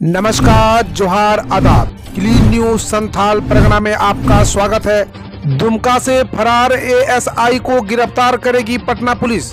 नमस्कार, जोहार आदाब। क्लीन न्यूज़ संथाल परगना में आपका स्वागत है। दुमका से फरार एएसआई को गिरफ़्तार करेगी पटना पुलिस।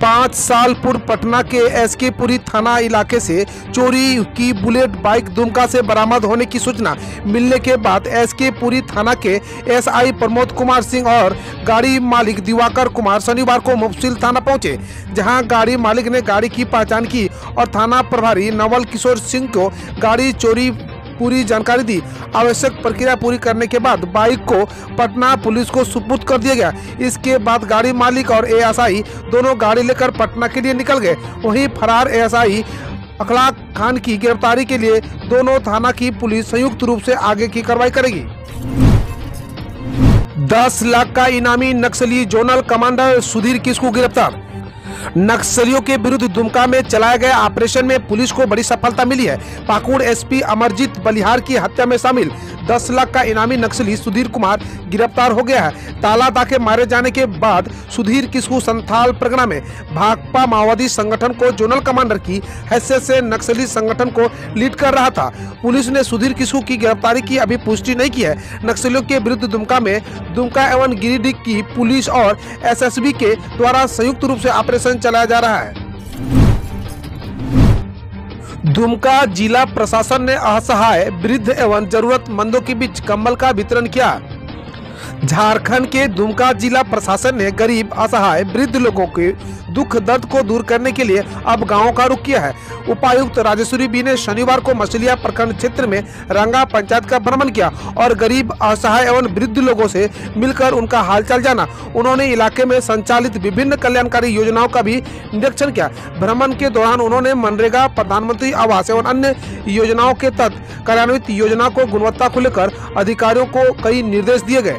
पाँच साल पूर्व पटना के एसके पुरी थाना इलाके से चोरी की बुलेट बाइक दुमका से बरामद होने की सूचना मिलने के बाद एसके पुरी थाना के एसआई प्रमोद कुमार सिंह और गाड़ी मालिक दिवाकर कुमार शनिवार को मुफसिल थाना पहुँचे, जहाँ गाड़ी मालिक ने गाड़ी की पहचान की और थाना प्रभारी नवल किशोर सिंह को गाड़ी चोरी पूरी जानकारी दी। आवश्यक प्रक्रिया पूरी करने के बाद बाइक को पटना पुलिस को सुपुर्द कर दिया गया। इसके बाद गाड़ी मालिक और एएसआई दोनों गाड़ी लेकर पटना के लिए निकल गए। वहीं फरार एएसआई अखलाक खान की गिरफ्तारी के लिए दोनों थाना की पुलिस संयुक्त रूप से आगे की कार्रवाई करेगी। दस लाख का इनामी नक्सली जोनल कमांडर सुधीर किसको गिरफ़्तार? नक्सलियों के विरुद्ध दुमका में चलाए गए ऑपरेशन में पुलिस को बड़ी सफलता मिली है। पाकुड़ एसपी अमरजीत बलिहार की हत्या में शामिल। 10 लाख का इनामी नक्सली सुधीर कुमार गिरफ़्तार हो गया है। ताला दाके मारे जाने के बाद सुधीर किस्कू संथाल प्रगना में भाकपा माओवादी संगठन को जोनल कमांडर की हैसियत से नक्सली संगठन को लीड कर रहा था। पुलिस ने सुधीर किस्कू की गिरफ्तारी की अभी पुष्टि नहीं की है। नक्सलियों के विरुद्ध दुमका में दुमका एवं गिरिडीह की पुलिस और एसएसबी के द्वारा संयुक्त रूप से ऑपरेशन चलाया जा रहा है। दुमका जिला प्रशासन ने असहाय वृद्ध एवं जरूरतमंदों के बीच कम्बल का वितरण किया। झारखंड के दुमका जिला प्रशासन ने गरीब, असहाय, वृद्ध लोगों के दुख, दर्द को दूर करने के लिए अब गाँवों का रुख किया है। उपायुक्त राजेश्वरी बी ने शनिवार को मछलिया प्रखंड क्षेत्र में रंगा पंचायत का भ्रमण किया और गरीब, असहाय एवं वृद्ध लोगों से मिलकर उनका हालचाल जाना। उन्होंने इलाके में संचालित विभिन्न कल्याणकारी योजनाओं का भी निरीक्षण किया। भ्रमण के दौरान उन्होंने मनरेगा, प्रधानमंत्री आवास एवं अन्य योजनाओं के तहत कार्यान्वित योजना को गुणवत्ता को लेकर अधिकारियों को कई निर्देश दिए गए।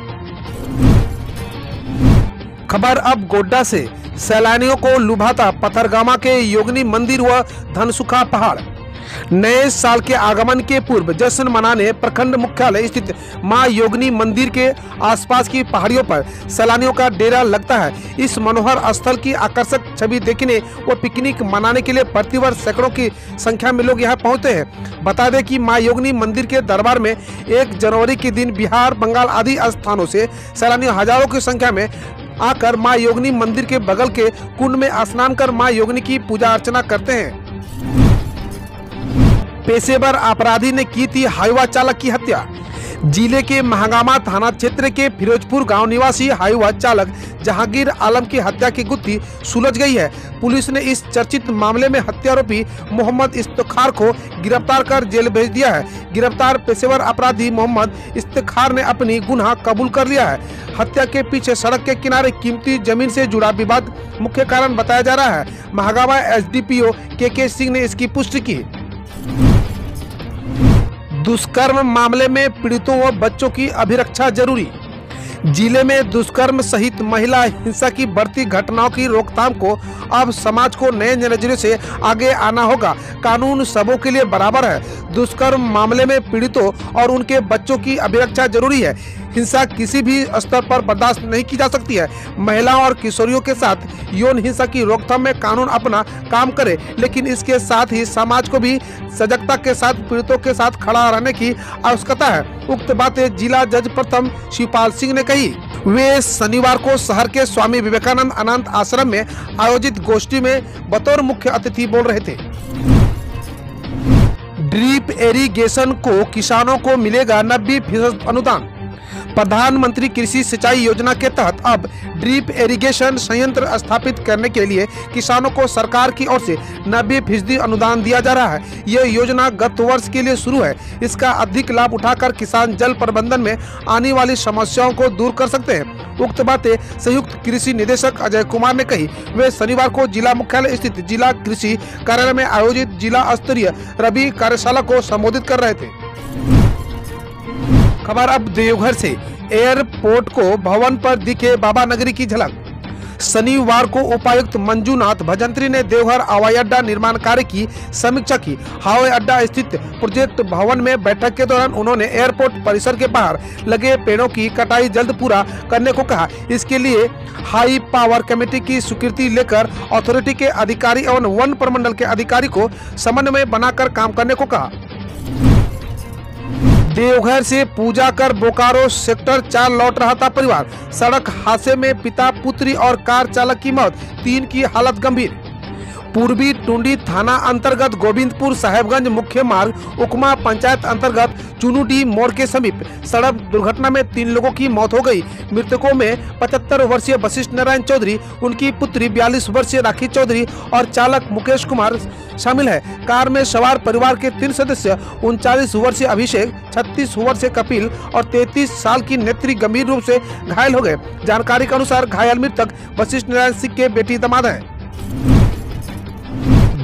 खबर अब गोड्डा से। सैलानियों को लुभाता पथरगामा के योगनी मंदिर व धनसुखा पहाड़। नए साल के आगमन के पूर्व जश्न मनाने प्रखंड मुख्यालय स्थित माँ योगनी मंदिर के आसपास की पहाड़ियों पर सैलानियों का डेरा लगता है। इस मनोहर स्थल की आकर्षक छवि देखने व पिकनिक मनाने के लिए प्रतिवर्ष सैकड़ों की संख्या में लोग यहाँ पहुँचते हैं। बता दें कि माँ योगनी मंदिर के दरबार में एक जनवरी के दिन बिहार, बंगाल आदि स्थानों से सैलानियों हज़ारों की संख्या में आकर माँ योगिनी मंदिर के बगल के कुंड में स्नान कर माँ योगिनी की पूजा अर्चना करते हैं। पेशेवर अपराधी ने की थी हाईवा चालक की हत्या। ज़िले के महंगामा थाना क्षेत्र के फिरोजपुर गाँव निवासी हाईवा चालक जहांगीर आलम की हत्या की गुत्थी सुलझ गई है। पुलिस ने इस चर्चित मामले में हत्यारोपी मोहम्मद इफ्तार को गिरफ़्तार कर जेल भेज दिया है। गिरफ़्तार पेशेवर अपराधी मोहम्मद इफ्तार ने अपनी गुनाह कबूल कर लिया है। हत्या के पीछे सड़क के किनारे कीमती ज़मीन से जुड़ा विवाद मुख्य कारण बताया जा रहा है। महागामा एसडीपीओ के के सिंह ने इसकी पुष्टि की। दुष्कर्म मामले में पीड़ितों व बच्चों की अभिरक्षा ज़रूरी। ज़िले में दुष्कर्म सहित महिला हिंसा की बढ़ती घटनाओं की रोकथाम को अब समाज को नए नज़रिए से आगे आना होगा। कानून सबों के लिए बराबर है। दुष्कर्म मामले में पीड़ितों और उनके बच्चों की अभिरक्षा ज़रूरी है। हिंसा किसी भी स्तर पर बर्दाश्त नहीं की जा सकती है। महिलाओं और किशोरियों के साथ यौन हिंसा की रोकथाम में कानून अपना काम करे, लेकिन इसके साथ ही समाज को भी सजगता के साथ, पीड़ितों के साथ खड़ा रहने की आवश्यकता है। उक्त बातें जिला जज प्रथम शिवपाल सिंह ने कही। वे शनिवार को शहर के स्वामी विवेकानंद अनंत आश्रम में आयोजित गोष्ठी में बतौर मुख्य अतिथि बोल रहे थे। ड्रीप एरीगेशन को किसानों को मिलेगा नब्बे फ़ीसद अनुदान। प्रधानमंत्री कृषि सिंचाई योजना के तहत अब ड्रीप इरिगेशन संयंत्र स्थापित करने के लिए किसानों को सरकार की ओर से नब्बे फ़ीसदी अनुदान दिया जा रहा है। यह योजना गत वर्ष के लिए शुरू है। इसका अधिक लाभ उठाकर किसान जल प्रबंधन में आने वाली समस्याओं को दूर कर सकते हैं। उक्त बातें संयुक्त कृषि निदेशक अजय कुमार ने कही। वे शनिवार को जिला मुख्यालय स्थित जिला कृषि कार्यालय में आयोजित जिला स्तरीय रबी कार्यशाला को संबोधित कर रहे थे। खबर अब देवघर से। एयरपोर्ट को भवन पर दिखे बाबा नगरी की झलक। शनिवार को उपायुक्त मंजूनाथ भजंत्री ने देवघर हवाई अड्डा निर्माण कार्य की समीक्षा की। हवाई अड्डा स्थित प्रोजेक्ट भवन में बैठक के दौरान उन्होंने एयरपोर्ट परिसर के बाहर लगे पेड़ों की कटाई जल्द पूरा करने को कहा। इसके लिए हाई पावर कमेटी की स्वीकृति लेकर अथॉरिटी के अधिकारी एवं वन प्रमंडल के अधिकारी को समन्वय बनाकर काम करने को कहा। देवघर से पूजा कर बोकारो सेक्टर चार लौट रहा था परिवार। सड़क हादसे में पिता, पुत्री और कार चालक की मौत। तीन की हालत गंभीर। पूर्वी टुंडी थाना अंतर्गत गोविंदपुर साहेबगंज मुख्य मार्ग, उकमा पंचायत अंतर्गत चुनुडी मोड़ के समीप सड़क दुर्घटना में तीन लोगों की मौत हो गई। मृतकों में 75 वर्षीय वशिष्ठ नारायण चौधरी, उनकी पुत्री 42 वर्षीय राखी चौधरी और चालक मुकेश कुमार शामिल है। कार में सवार परिवार के तीन सदस्य, उनचालीस वर्षीय अभिषेक, छत्तीस वर्षीय कपिल और 33 साल की नेत्री गंभीर रूप से घायल हो गए। जानकारी के अनुसार घायल मृतक वशिष्ठ नारायण सिंह के बेटी दमाद है।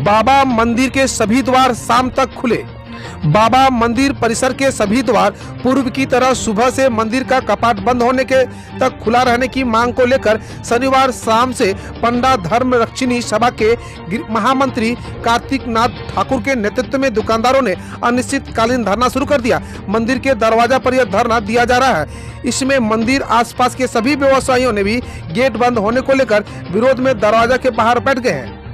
बाबा मंदिर के सभी द्वार शाम तक खुले। बाबा मंदिर परिसर के सभी द्वार पूर्व की तरह सुबह से मंदिर का कपाट बंद होने के तक खुला रहने की मांग को लेकर शनिवार शाम से पंडा धर्म रक्षिणी सभा के महामंत्री कार्तिक नाथ ठाकुर के नेतृत्व में दुकानदारों ने अनिश्चितकालीन धरना शुरू कर दिया। मंदिर के दरवाज़ा पर यह धरना दिया जा रहा है। इसमें मंदिर आसपास के सभी व्यवसायियों ने भी गेट बंद होने को लेकर विरोध में दरवाज़ा के बाहर बैठ गए हैं।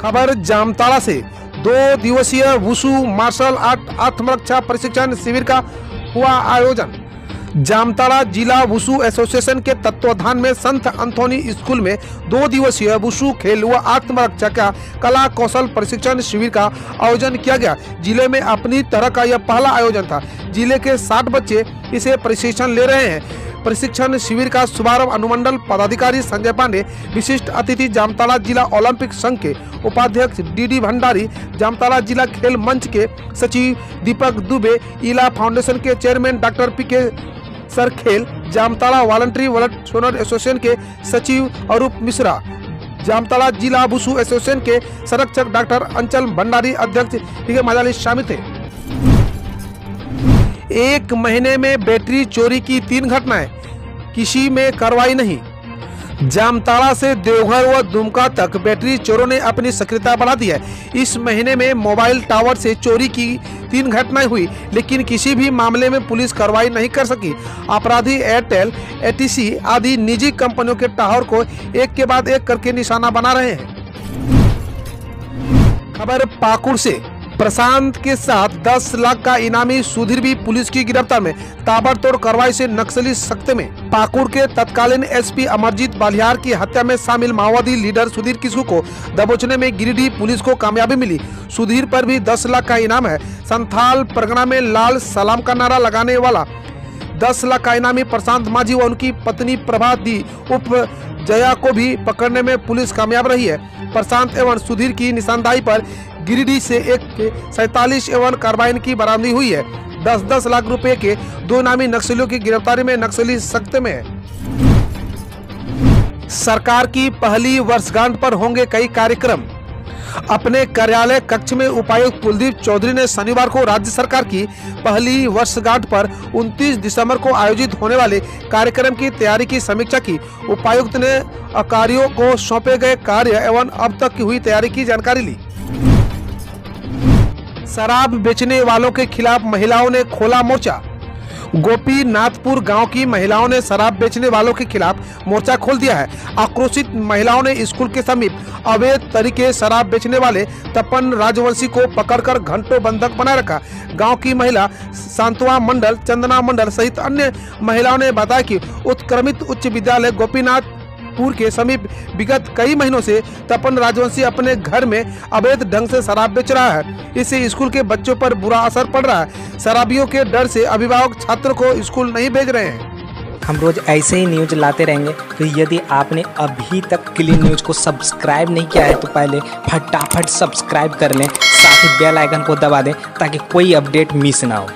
खबर जामताड़ा से। दो दिवसीय वुसु मार्शल आर्ट आत्मरक्षा प्रशिक्षण शिविर का हुआ आयोजन। जामताड़ा जिला वुसु एसोसिएशन के तत्वाधान में संत अंथोनी स्कूल में दो दिवसीय वुसु खेल व आत्मरक्षा का कला कौशल प्रशिक्षण शिविर का आयोजन किया गया। ज़िले में अपनी तरह का यह पहला आयोजन था। ज़िले के 60 बच्चे इसे प्रशिक्षण ले रहे हैं। प्रशिक्षण शिविर का शुभारंभ अनुमंडल पदाधिकारी संजय पांडे, विशिष्ट अतिथि जामताड़ा जिला ओलंपिक संघ के उपाध्यक्ष डीडी भंडारी, जामताड़ा जिला खेल मंच के सचिव दीपक दुबे, इला फाउंडेशन के chairman doctor P K Sarkhel, Jamtara voluntary volunteer association के सचिव अरूप मिश्रा, जामताड़ा जिला बुसु एसोसिएशन के संरक्षक डॉक्टर अंचल भंडारी अध्यक्ष मजाली शामिल थे। एक महीने में बैटरी चोरी की तीन घटनाएँ। किसी में कार्रवाई नहीं। जामताड़ा से देवघर व दुमका तक बैटरी चोरों ने अपनी सक्रियता बढ़ा दी है। इस महीने में मोबाइल टावर से चोरी की तीन घटनाएँ हुई, लेकिन किसी भी मामले में पुलिस कार्रवाई नहीं कर सकी। अपराधी एयरटेल, एटीसी आदि निजी कंपनियों के टावर को एक के बाद एक करके निशाना बना रहे हैं। खबर पाकुड़ से। प्रशांत के साथ 10 लाख का इनामी सुधीर भी पुलिस की गिरफ़्तार में। ताबड़तोड़ कार्रवाई से नक्सली सख्त में। पाकुड़ के तत्कालीन एसपी अमरजीत बालियार की हत्या में शामिल माओवादी लीडर सुधीर किसू को दबोचने में गिरिडीह पुलिस को कामयाबी मिली। सुधीर पर भी 10 लाख का इनाम है। संथाल परगना में लाल सलाम का नारा लगाने वाला दस लाख का इनामी प्रशांत माझी व उनकी पत्नी प्रभा दी उप जया को भी पकड़ने में पुलिस कामयाब रही है। प्रशांत एवं सुधीर की निशानदाही पर गिरिडीह से एक सैतालीस एवं कार्बाइन की बरामदी हुई है। दस दस लाख रुपए के दो नामी नक्सलियों की गिरफ्तारी में नक्सली सख्त में है। सरकार की पहली वर्षगांठ पर होंगे कई कार्यक्रम। अपने कार्यालय कक्ष में उपायुक्त कुलदीप चौधरी ने शनिवार को राज्य सरकार की पहली वर्षगांठ पर 29 दिसंबर को आयोजित होने वाले कार्यक्रम की तैयारी की समीक्षा की। उपायुक्त ने अधिकारियों को सौंपे गए कार्य एवं अब तक की हुई तैयारी की जानकारी ली। शराब बेचने वालों के खिलाफ महिलाओं ने खोला मोर्चा। गोपीनाथपुर गाँव की महिलाओं ने शराब बेचने वालों के खिलाफ मोर्चा खोल दिया है। आक्रोशित महिलाओं ने स्कूल के समीप अवैध तरीके शराब बेचने वाले तपन राजवंशी को पकड़कर घंटों बंधक बनाए रखा। गाँव की महिला सांतवा मंडल, चंदना मंडल सहित अन्य महिलाओं ने बताया कि उत्क्रमित उच्च विद्यालय गोपीनाथ नागपुर के समीप विगत कई महीनों से तपन राजवंशी अपने घर में अवैध ढंग से शराब बेच रहा है। इससे स्कूल के बच्चों पर बुरा असर पड़ रहा है। शराबियों के डर से अभिभावक छात्र को स्कूल नहीं भेज रहे हैं। हम रोज ऐसे ही न्यूज़ लाते रहेंगे। तो यदि आपने अभी तक क्लीन न्यूज़ को सब्सक्राइब नहीं किया है तो पहले फटाफट सब्सक्राइब कर लें। साथ ही बेल आइकन को दबा दें, ताकि कोई अपडेट मिस ना हो।